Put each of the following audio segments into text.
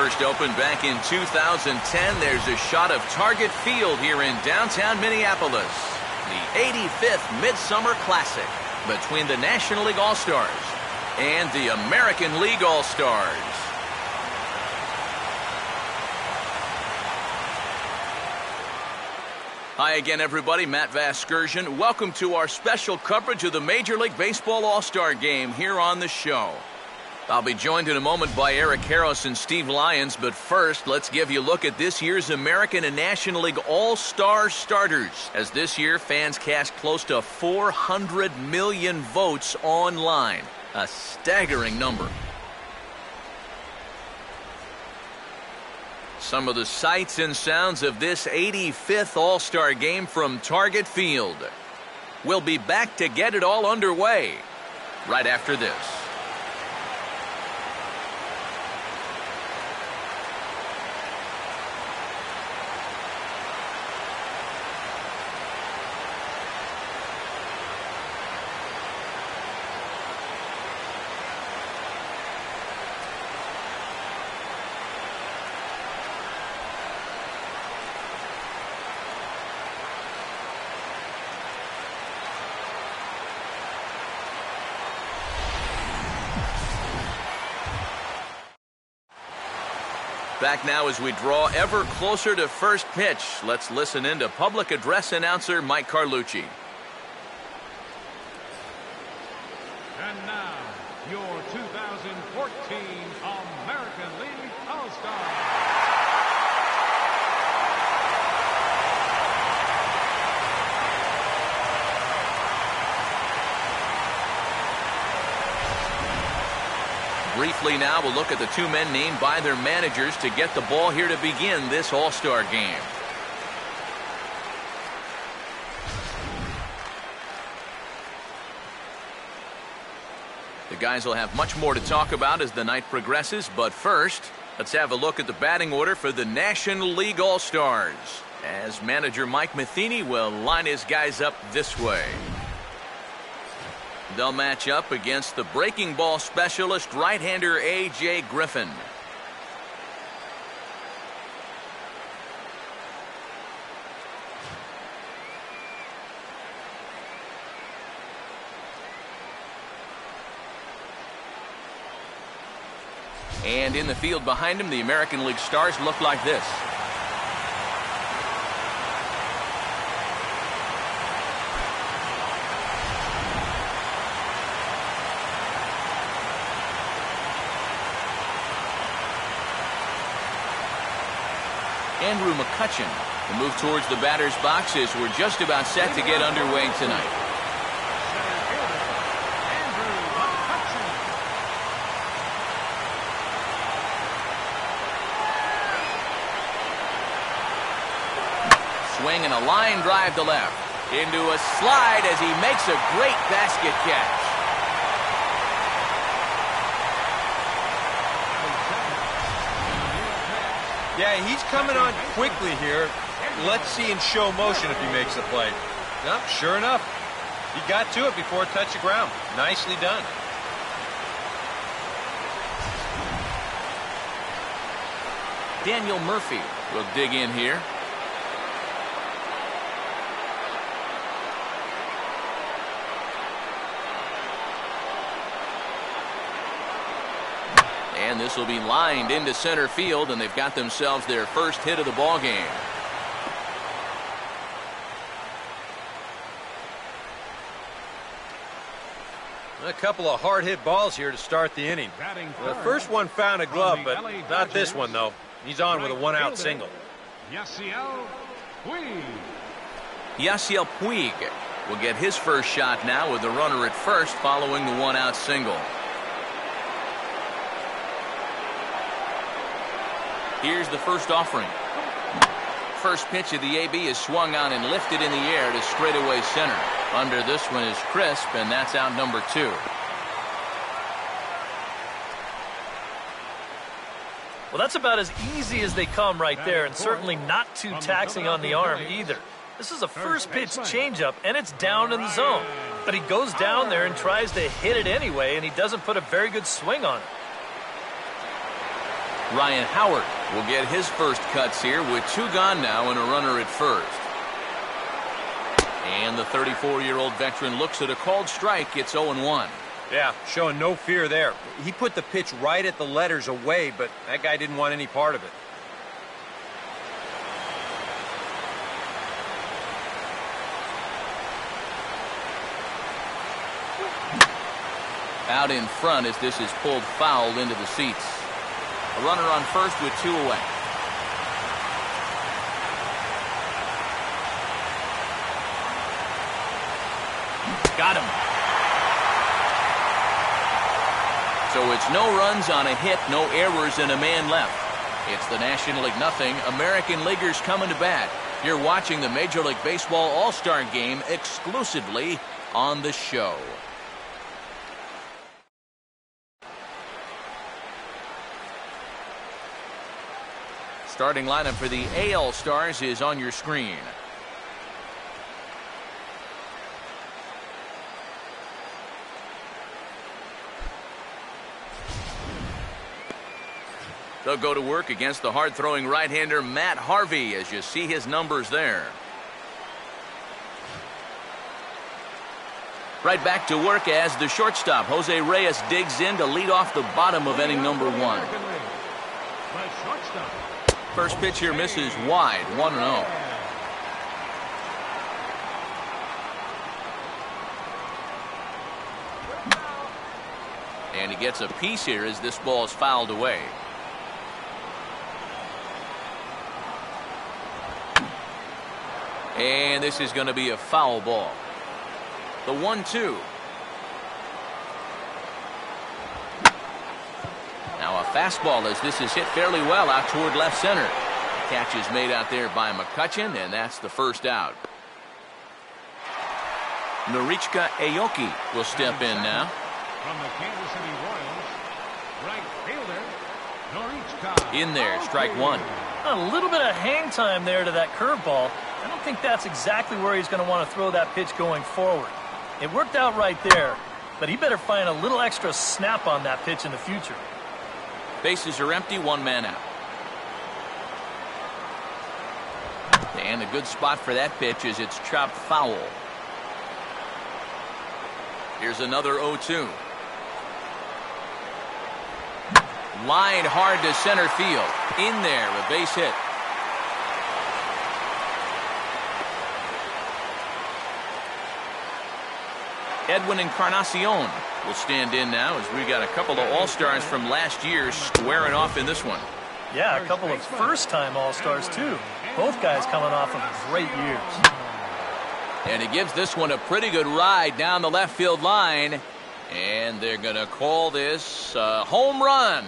First opened back in 2010, there's a shot of Target Field here in downtown Minneapolis. The 85th Midsummer Classic between the National League All-Stars and the American League All-Stars. Hi again, everybody. Matt Vasgersian. Welcome to our special coverage of the Major League Baseball All-Star Game here on the show. I'll be joined in a moment by Eric Karros and Steve Lyons, but first, let's give you a look at this year's American and National League All-Star starters. As this year, fans cast close to 400 million votes online. A staggering number. Some of the sights and sounds of this 85th All-Star game from Target Field. We'll be back to get it all underway right after this. Back now as we draw ever closer to first pitch. Let's listen in to public address announcer Mike Carlucci. And now, your 2014 American League All-Star. Briefly now, we'll look at the two men named by their managers to get the ball here to begin this All-Star game. The guys will have much more to talk about as the night progresses, but first, let's have a look at the batting order for the National League All-Stars. As manager Mike Matheny will line his guys up this way. They'll match up against the breaking ball specialist right-hander A.J. Griffin. And in the field behind him, the American League stars look like this. Andrew McCutchen. The move towards the batter's boxes. We're just about set to get underway tonight. Swing and a line drive to left. Into a slide as he makes a great basket catch. Yeah, he's coming on quickly here. Let's see in show motion if he makes the play. Yep, sure enough. He got to it before it touched the ground. Nicely done. Daniel Murphy will dig in here. And this will be lined into center field, and they've got themselves their first hit of the ball game. A couple of hard hit balls here to start the inning. The first one found a glove, but not this one, though. He's on with a one out single. Yasiel Puig. Yasiel Puig will get his first shot now with the runner at first following the one out single. Here's the first offering. First pitch of the AB is swung on and lifted in the air to straightaway center. Under this one is crisp, and that's out number two. Well, that's about as easy as they come right there, and certainly not too taxing on the arm either. This is a first pitch changeup, and it's down in the zone. But he goes down there and tries to hit it anyway, and he doesn't put a very good swing on it. Ryan Howard will get his first cuts here with two gone now and a runner at first. And the 34-year-old veteran looks at a called strike. It's 0-1. Yeah, showing no fear there. He put the pitch right at the letters away, but that guy didn't want any part of it. Out in front as this is pulled foul into the seats. Runner on first with two away. Got him. So it's no runs on a hit, no errors, and a man left. It's the National League nothing. American Leaguers coming to bat. You're watching the Major League Baseball All-Star Game exclusively on the show. Starting lineup for the AL Stars is on your screen. They'll go to work against the hard-throwing right-hander Matt Harvey as you see his numbers there. Right back to work as the shortstop, Jose Reyes, digs in to lead off the bottom of inning number one. First pitch here misses wide, 1 0. And he gets a piece here as this ball is fouled away. And this is going to be a foul ball. The 1 2. Now a fastball as this is hit fairly well out toward left center. Catch is made out there by McCutchen, and that's the first out. Norichika Aoki will step in now. From the Kansas City Royals, right fielder, Norichika. In there, strike oh, one. A little bit of hang time there to that curveball. I don't think that's exactly where he's going to want to throw that pitch going forward. It worked out right there, but he better find a little extra snap on that pitch in the future. Bases are empty, one man out. And a good spot for that pitch is it's chopped foul. Here's another 0-2. Line hard to center field. In there, a base hit. Edwin Encarnacion will stand in now as we've got a couple of All-Stars from last year squaring off in this one. Yeah, a couple of first-time All-Stars, too. Both guys coming off of great years. And he gives this one a pretty good ride down the left field line. And they're going to call this a home run.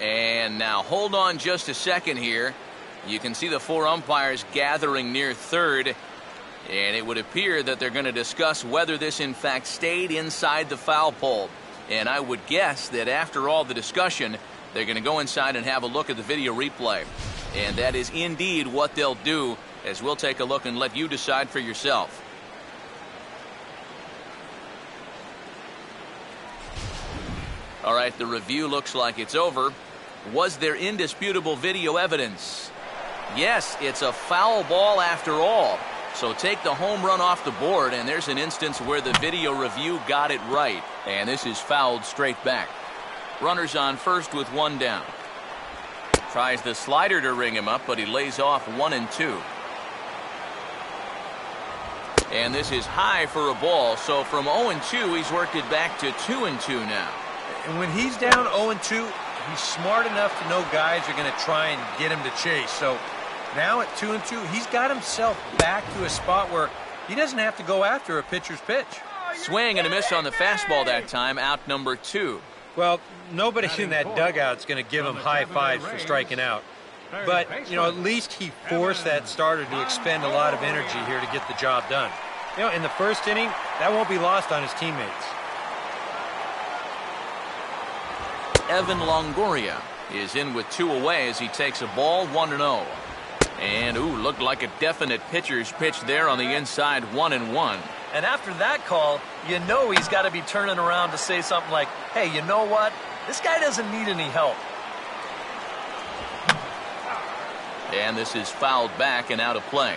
And now hold on just a second here. You can see the four umpires gathering near third. And it would appear that they're going to discuss whether this in fact stayed inside the foul pole. And I would guess that after all the discussion, they're going to go inside and have a look at the video replay. And that is indeed what they'll do as we'll take a look and let you decide for yourself. All right, the review looks like it's over. Was there indisputable video evidence? Yes, it's a foul ball after all. So take the home run off the board, and there's an instance where the video review got it right. And this is fouled straight back. Runners on first with one down. Tries the slider to ring him up, but he lays off one and two. And this is high for a ball, so from 0 and 2, he's worked it back to 2 and 2 now. And when he's down 0 and 2, he's smart enough to know guys are going to try and get him to chase. So now at 2 and 2, he's got himself back to a spot where he doesn't have to go after a pitcher's pitch. Swing and a miss on the fastball that time, out number two. Well, nobody in that dugout's going to give him high fives for striking out. But, you know, at least he forced that starter to expend a lot of energy here to get the job done. You know, in the first inning, that won't be lost on his teammates. Evan Longoria is in with two away as he takes a ball 1 0. And, ooh, looked like a definite pitcher's pitch there on the inside, 1 and 1. And after that call, you know he's got to be turning around to say something like, hey, you know what? This guy doesn't need any help. And this is fouled back and out of play.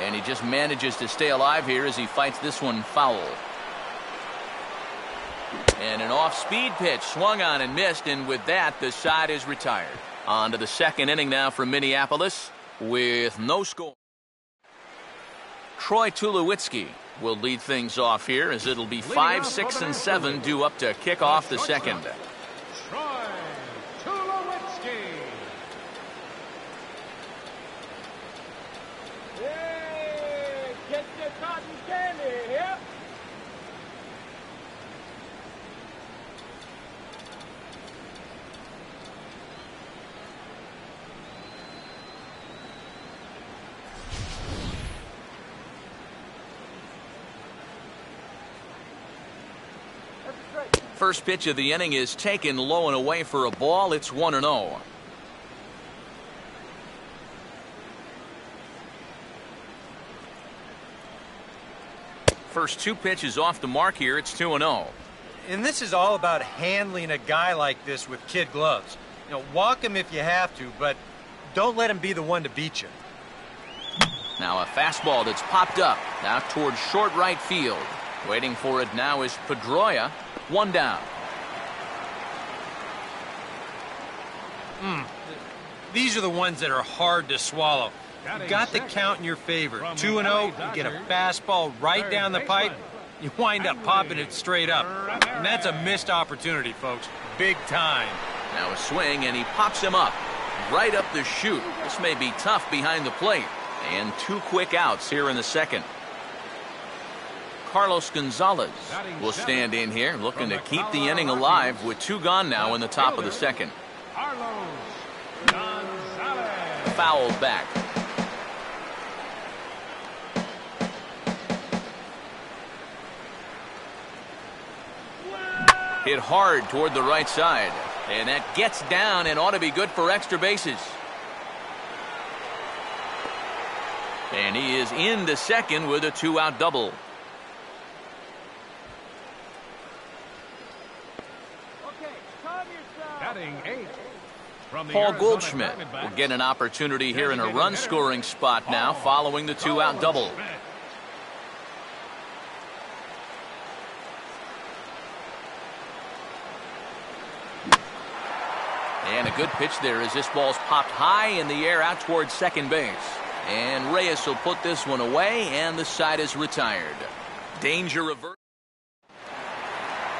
And he just manages to stay alive here as he fights this one foul. And an off-speed pitch swung on and missed, and with that, the side is retired. On to the second inning now from Minneapolis with no score. Troy Tulowitzki will lead things off here as it'll be 5, 6, and 7 due up to kick off the second. Troy Tulowitzki. Hey, get your cotton candy here. First pitch of the inning is taken low and away for a ball. It's 1 0. First two pitches off the mark here. It's 2 0. And this is all about handling a guy like this with kid gloves. You know, walk him if you have to, but don't let him be the one to beat you. Now a fastball that's popped up now towards short right field. Waiting for it now is Pedroia. One down. Hmm. These are the ones that are hard to swallow. You got the count in your favor. 2 and 0, you get a fastball right down the pipe, you wind up popping it straight up. And that's a missed opportunity, folks. Big time. Now a swing and he pops him up. Right up the chute. This may be tough behind the plate. And two quick outs here in the second. Carlos Gonzalez will stand in here looking to keep the inning alive with two gone now in the top of the second. Carlos Gonzalez. Fouled back. Hit hard toward the right side. And that gets down and ought to be good for extra bases. And he is in the second with a two out double. Okay, calm yourself. Batting eight. From the Paul Goldschmidt will get an opportunity here in a run-scoring spot now following the two out double. And a good pitch there as this ball's popped high in the air out towards second base. And Reyes will put this one away, and the side is retired. Danger reversed.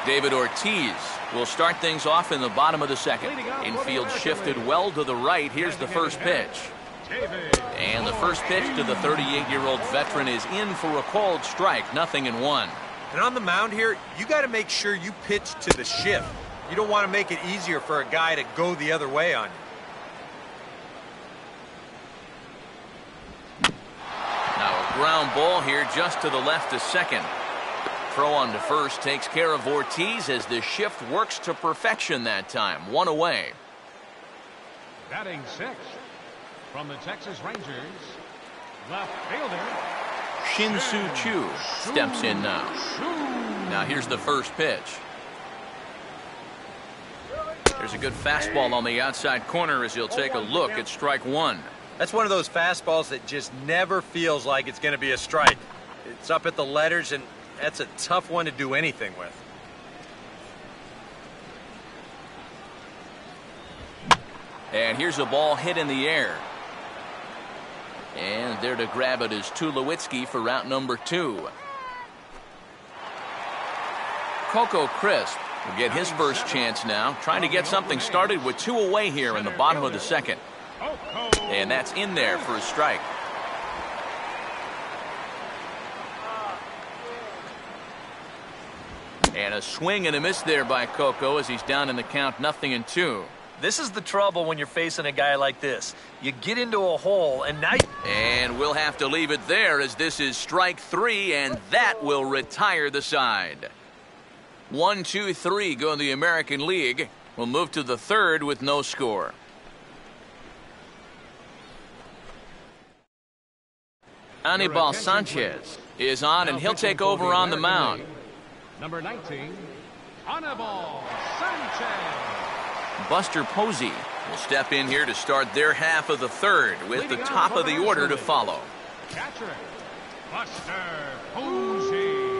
David Ortiz will start things off in the bottom of the second. Infield shifted well to the right. Here's the first pitch. And the first pitch to the 38-year-old veteran is in for a called strike, nothing in one. And on the mound here, you got to make sure you pitch to the shift. You don't want to make it easier for a guy to go the other way on you. Now a ground ball here just to the left of second. Throw on to first takes care of Ortiz as the shift works to perfection that time. One away. Batting six. From the Texas Rangers. Left fielder. Shin-Soo Choo steps in now. Now here's the first pitch. There's a good fastball on the outside corner as he'll take a look at strike one. That's one of those fastballs that just never feels like it's going to be a strike. It's up at the letters, and that's a tough one to do anything with. And here's a ball hit in the air. And there to grab it is Tulowitzki for route number two. Coco Crisp will get his first chance now, trying to get something started with two away here in the bottom of the second. And that's in there for a strike. And a swing and a miss there by Coco as he's down in the count, nothing in two. This is the trouble when you're facing a guy like this. You get into a hole, and now. And we'll have to leave it there as this is strike three, and that will retire the side. One, two, three go in the American League. We'll move to the third with no score. Anibal Sanchez is on, and he'll take over on the mound. Number 19, Anibal Sanchez. Buster Posey will step in here to start their half of the third with the top of the order to follow. Catcher, Buster Posey.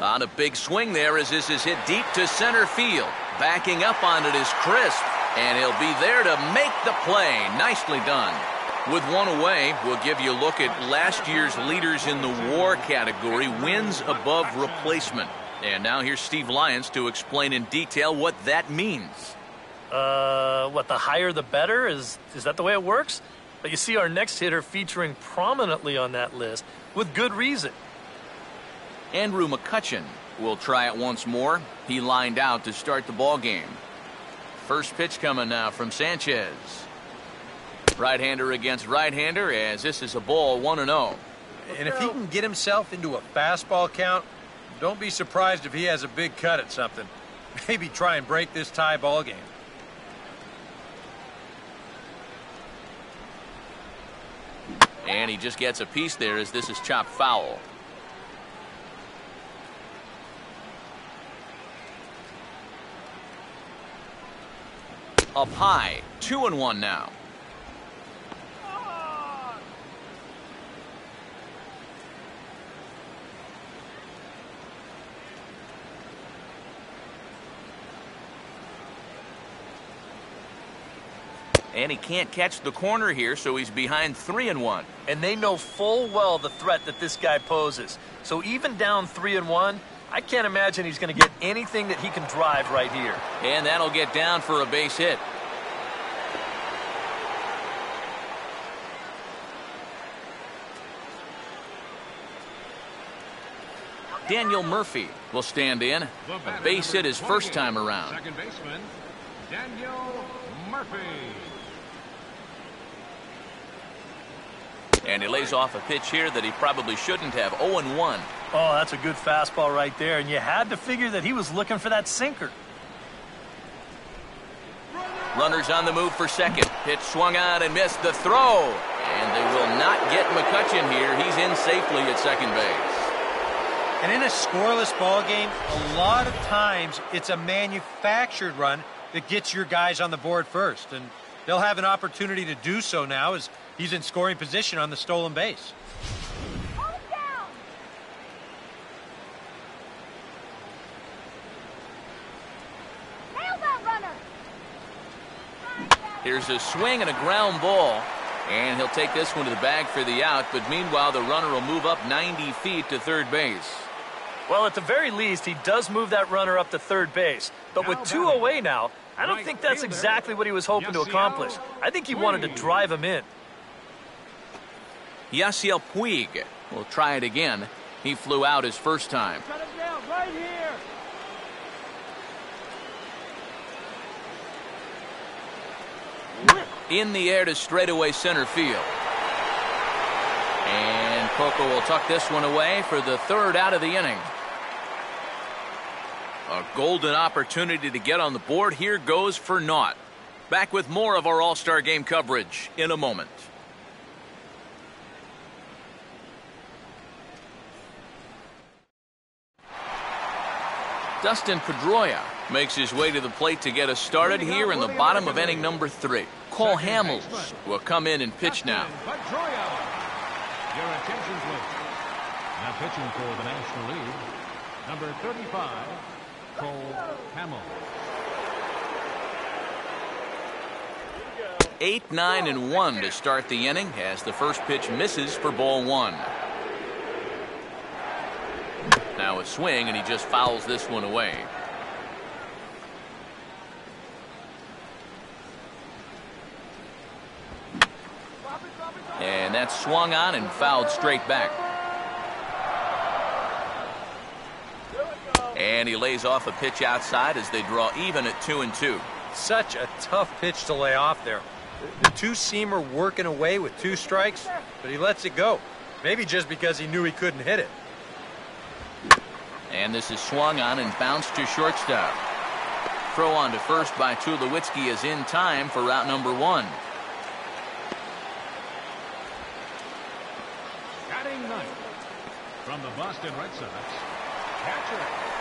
On a big swing there as this is hit deep to center field. Backing up on it is Crisp, and he'll be there to make the play. Nicely done. With one away, we'll give you a look at last year's leaders in the WAR category, wins above replacement. And now here's Steve Lyons to explain in detail what that means. Uh, what, the higher the better? Is, is that the way it works? But you see our next hitter featuring prominently on that list with good reason. Andrew McCutchen will try it once more. He lined out to start the ball game. First pitch coming now from Sanchez. Right-hander against right-hander as this is a ball 1-0. And if he can get himself into a fastball count, don't be surprised if he has a big cut at something. Maybe try and break this tie ball game. And he just gets a piece there as this is chopped foul. Up high, two and one now. And he can't catch the corner here, so he's behind three and one. And they know full well the threat that this guy poses. So even down three and one, I can't imagine he's going to get anything that he can drive right here. And that'll get down for a base hit. Daniel Murphy will stand in. A base hit his first time around. Second baseman, Daniel Murphy. And he lays off a pitch here that he probably shouldn't have. 0-1. Oh, that's a good fastball right there. And you had to figure that he was looking for that sinker. Runners on the move for second. Pitch swung on and missed the throw. And they will not get McCutchen here. He's in safely at second base. And in a scoreless ball game, a lot of times it's a manufactured run that gets your guys on the board first. And they'll have an opportunity to do so now as he's in scoring position on the stolen base. Here's a swing and a ground ball. And he'll take this one to the bag for the out. But meanwhile, the runner will move up 90 feet to third base. Well, at the very least, he does move that runner up to third base. But with two away now, I don't think that's exactly what he was hoping to accomplish. I think he wanted to drive him in. Yasiel Puig will try it again. He flew out his first time. Cut him down right here. In the air to straightaway center field. And Coco will tuck this one away for the third out of the inning. A golden opportunity to get on the board here goes for naught. Back with more of our All-Star Game coverage in a moment. Dustin Pedroia makes his way to the plate to get us started here in the bottom of inning number three. Cole Hamels will come in and pitch now. Pedroia. Your attention, please. Now pitching for the National League, number 35, Cole Hamels. Eight, nine, and one to start the inning as the first pitch misses for ball one. Now a swing, and he just fouls this one away. And that's swung on and fouled straight back. And he lays off a pitch outside as they draw even at two and two. Such a tough pitch to lay off there. The two-seamer working away with two strikes, but he lets it go. Maybe just because he knew he couldn't hit it. And this is swung on and bounced to shortstop. Throw on to first by Tulowitzki is in time for route number one. Batting ninth from the Boston Red Sox, catcher.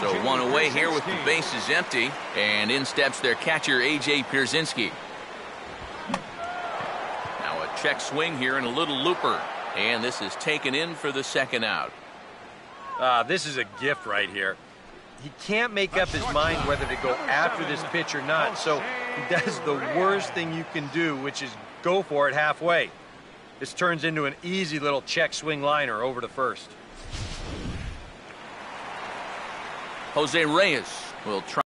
So one away here with the bases empty, and in steps their catcher A.J. Pierzynski. Now a check swing here and a little looper, and this is taken in for the second out. Uh, this is a gift right here. He can't make up his mind whether to go after this pitch or not, so he does the worst thing you can do, which is go for it halfway. This turns into an easy little check swing liner over to first. Jose Reyes will try.